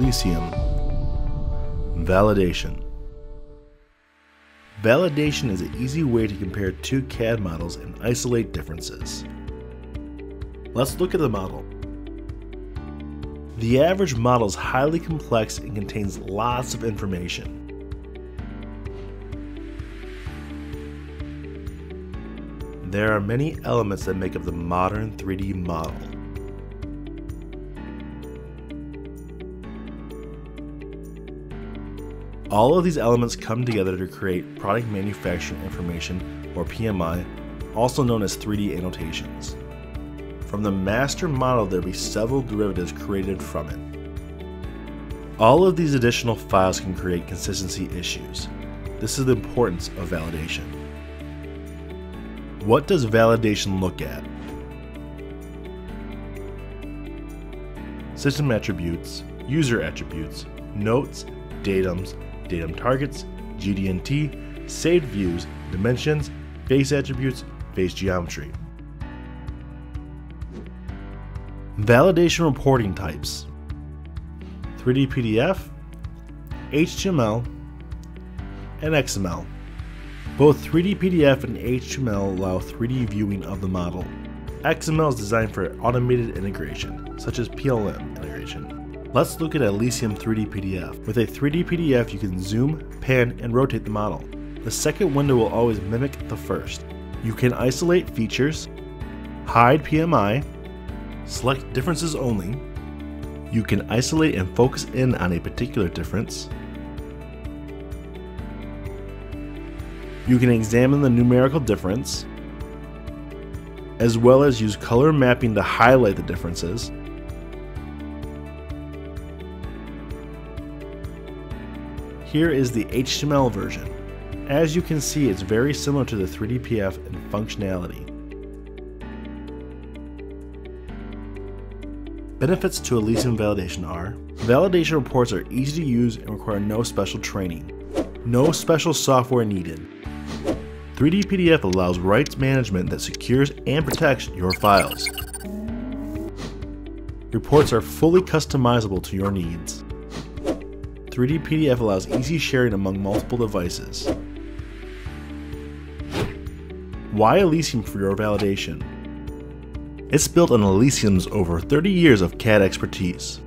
Elysium Validation Validation is an easy way to compare two CAD models and isolate differences. Let's look at the model. The average model is highly complex and contains lots of information. There are many elements that make up the modern 3D model. All of these elements come together to create Product Manufacturing Information, or PMI, also known as 3D annotations. From the master model, there will be several derivatives created from it. All of these additional files can create consistency issues. This is the importance of validation. What does validation look at? System attributes, user attributes, notes, datums, datum targets, GD&T, saved views, dimensions, face attributes, face geometry. Validation reporting types 3D PDF, HTML, and XML. Both 3D PDF and HTML allow 3D viewing of the model. XML is designed for automated integration, such as PLM integration. Let's look at Elysium 3D PDF. With a 3D PDF, you can zoom, pan, and rotate the model. The second window will always mimic the first. You can isolate features, hide PMI, select differences only, you can isolate and focus in on a particular difference, you can examine the numerical difference, as well as use color mapping to highlight the differences, Here is the HTML version. As you can see, it's very similar to the 3D PDF in functionality. Benefits to Elysium Validation are Validation reports are easy to use and require no special training. No special software needed. 3D PDF allows rights management that secures and protects your files. Reports are fully customizable to your needs. 3D PDF allows easy sharing among multiple devices. Why Elysium for your validation? It's built on Elysium's over 30 years of CAD expertise.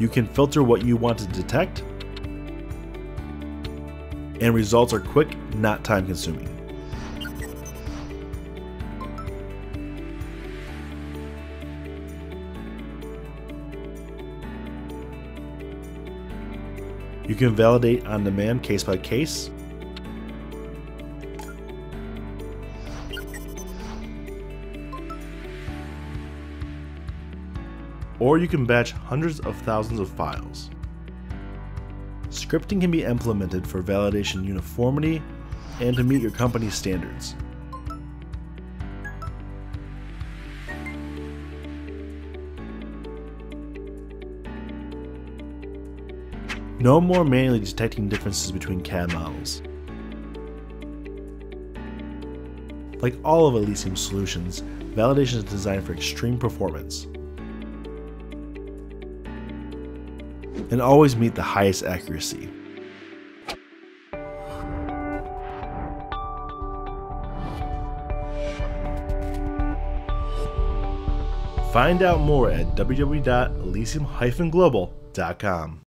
You can filter what you want to detect, and results are quick, not time consuming. You can validate on demand case by case. Or you can batch hundreds of thousands of files. Scripting can be implemented for validation uniformity and to meet your company's standards. No more manually detecting differences between CAD models. Like all of Elysium's solutions, validation is designed for extreme performance. And always meet the highest accuracy. Find out more at www.elysium-global.com.